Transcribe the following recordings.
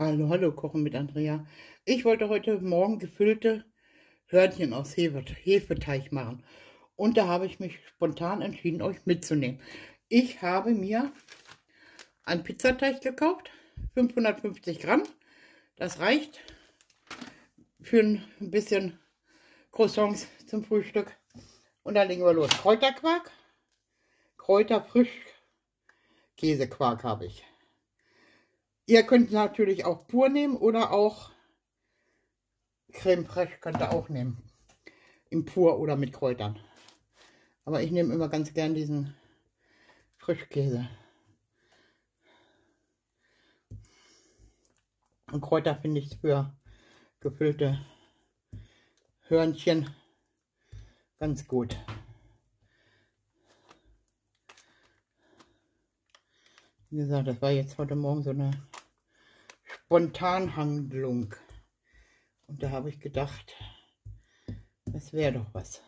Hallo, hallo, Kochen mit Andrea. Ich wollte heute Morgen gefüllte Hörnchen aus Hefe, Hefeteig machen. Und da habe ich mich spontan entschieden, euch mitzunehmen. Ich habe mir einen Pizzateig gekauft, 550 Gramm. Das reicht für ein bisschen Croissants zum Frühstück. Und dann legen wir los. Kräuterquark, Kräuterfrisch, Käsequark habe ich. Ihr könnt natürlich auch pur nehmen oder auch Creme fraiche könnt ihr auch nehmen. Im pur oder mit Kräutern. Aber ich nehme immer ganz gern diesen Frischkäse. Und Kräuter finde ich für gefüllte Hörnchen ganz gut. Wie gesagt, das war jetzt heute Morgen so eine Spontanhandlung. Und da habe ich gedacht, das wäre doch was.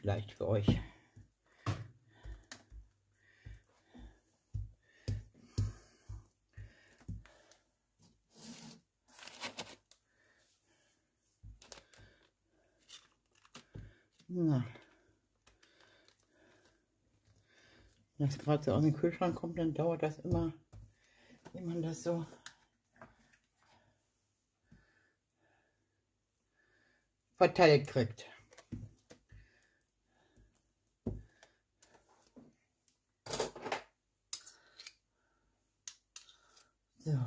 Vielleicht für euch. Na. Wenn das gerade so aus dem Kühlschrank kommt, dann dauert das immer, wie man das so verteilt kriegt. So.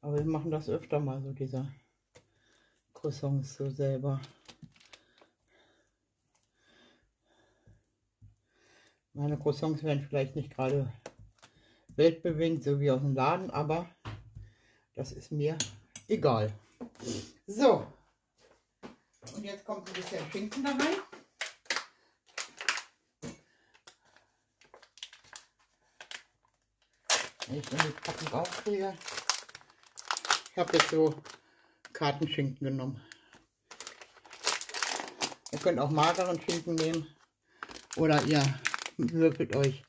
Aber wir machen das öfter mal so, diese Croissants so selber. Meine Croissants werden vielleicht nicht gerade weltbewegend, so wie aus dem Laden, aber das ist mir egal. So. Und jetzt kommt ein bisschen Schinken da rein. Wenn ich die Packung aufkriege. Ich habe jetzt so Kartenschinken genommen. Ihr könnt auch mageren Schinken nehmen. Oder ihr würfelt euch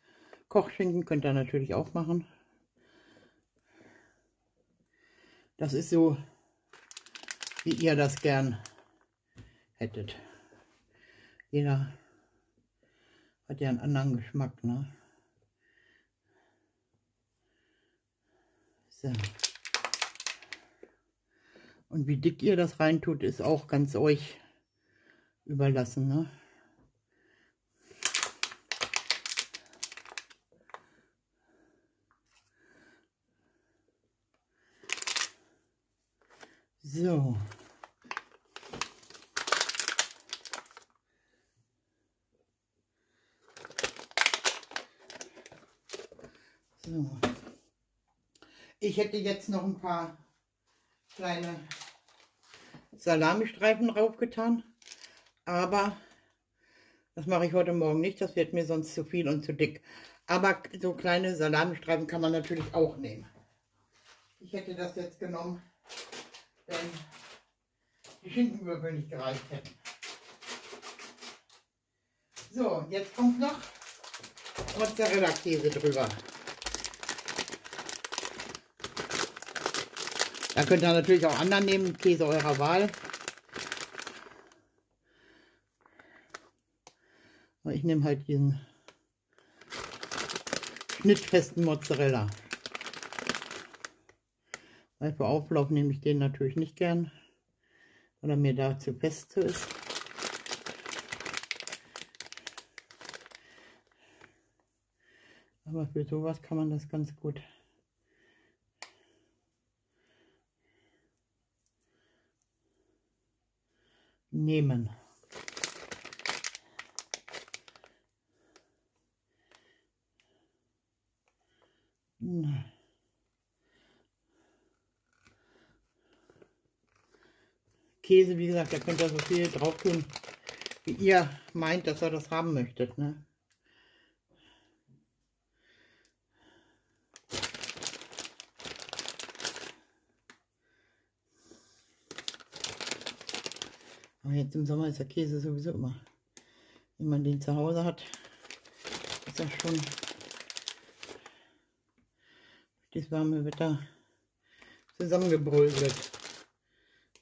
Kochschinken, könnt ihr natürlich auch machen. Das ist so, wie ihr das gern hättet. Jeder hat ja einen anderen Geschmack, ne? So. Und wie dick ihr das reintut, ist auch ganz euch überlassen, ne? So. So. Ich hätte jetzt noch ein paar kleine Salamistreifen draufgetan, aber das mache ich heute Morgen nicht, das wird mir sonst zu viel und zu dick. Aber so kleine Salamistreifen kann man natürlich auch nehmen. Ich hätte das jetzt genommen wenn die Schinkenwürfel nicht gereicht hätten. So, jetzt kommt noch Mozzarella-Käse drüber. Da könnt ihr natürlich auch anderen nehmen, Käse eurer Wahl. Ich nehme halt diesen schnittfesten Mozzarella. Weil für Auflauf nehme ich den natürlich nicht gern, weil er mir da zu fest ist. Aber für sowas kann man das ganz gut nehmen. Na. Käse, wie gesagt, da könnt ihr so viel drauf tun, wie ihr meint, dass ihr das haben möchtet. Ne? Aber jetzt im Sommer ist der Käse sowieso immer, wenn man den zu Hause hat, ist das schon das warme Wetter zusammengebröselt.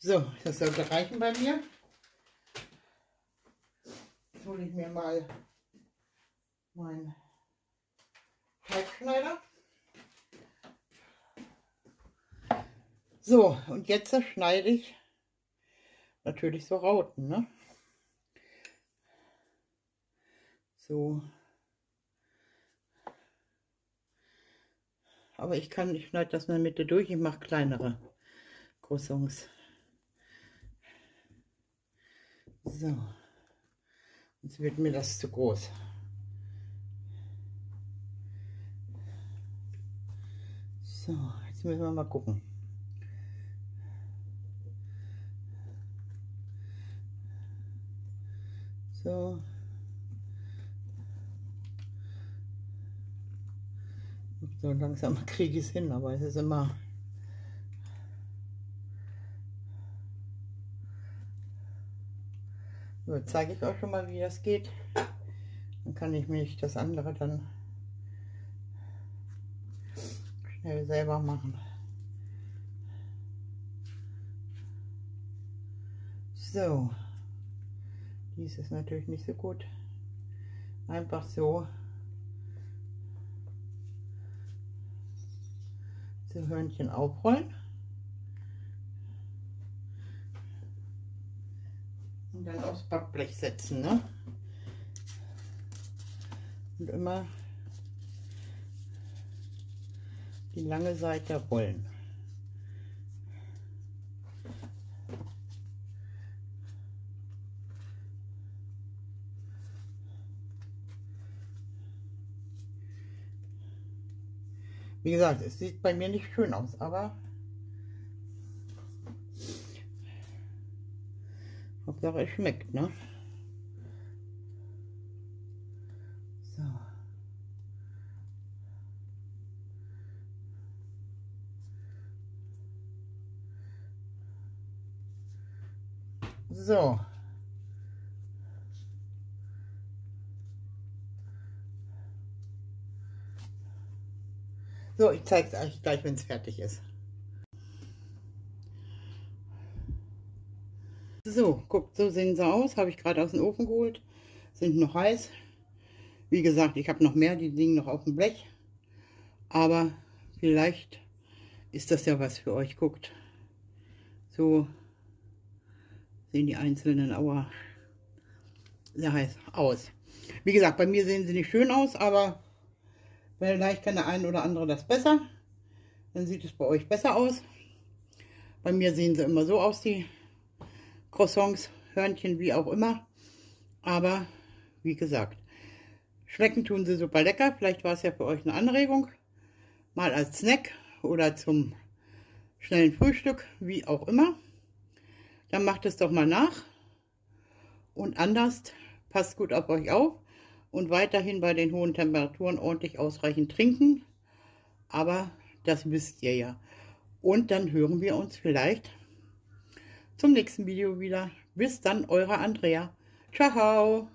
So, das sollte reichen bei mir. Jetzt hole ich mir mal meinen Teigschneider. So, und jetzt schneide ich natürlich so Rauten, ne? So. Aber ich kann, ich schneide das in der Mitte durch, ich mache kleinere Croissants. So. Jetzt wird mir das zu groß. So, jetzt müssen wir mal gucken. So. So langsam kriege ich es hin, aber es ist immer So, zeige ich euch schon mal, wie das geht. Dann kann ich mich das andere dann schnell selber machen. So, dies ist natürlich nicht so gut. Einfach so zu Hörnchen aufrollen. Und dann aufs Backblech setzen. Ne? Und immer die lange Seite rollen. Wie gesagt, es sieht bei mir nicht schön aus, aber Hauptsache es schmeckt, ne? So. So. So, ich zeige es euch gleich, wenn es fertig ist. So, guckt, so sehen sie aus. Habe ich gerade aus dem Ofen geholt. Sind noch heiß. Wie gesagt, ich habe noch mehr, die liegen noch auf dem Blech. Aber vielleicht ist das ja was für euch. Guckt, so sehen die einzelnen Auer sehr heiß aus. Wie gesagt, bei mir sehen sie nicht schön aus, aber vielleicht kann der ein oder andere das besser. Dann sieht es bei euch besser aus. Bei mir sehen sie immer so aus, die Croissants, Hörnchen, wie auch immer. Aber wie gesagt, schmecken tun sie super lecker. Vielleicht war es ja für euch eine Anregung. Mal als Snack oder zum schnellen Frühstück, wie auch immer. Dann macht es doch mal nach. Und anders, passt gut auf euch auf. Und weiterhin bei den hohen Temperaturen ordentlich ausreichend trinken. Aber das wisst ihr ja. Und dann hören wir uns vielleicht zum nächsten Video wieder. Bis dann, eure Andrea. Ciao.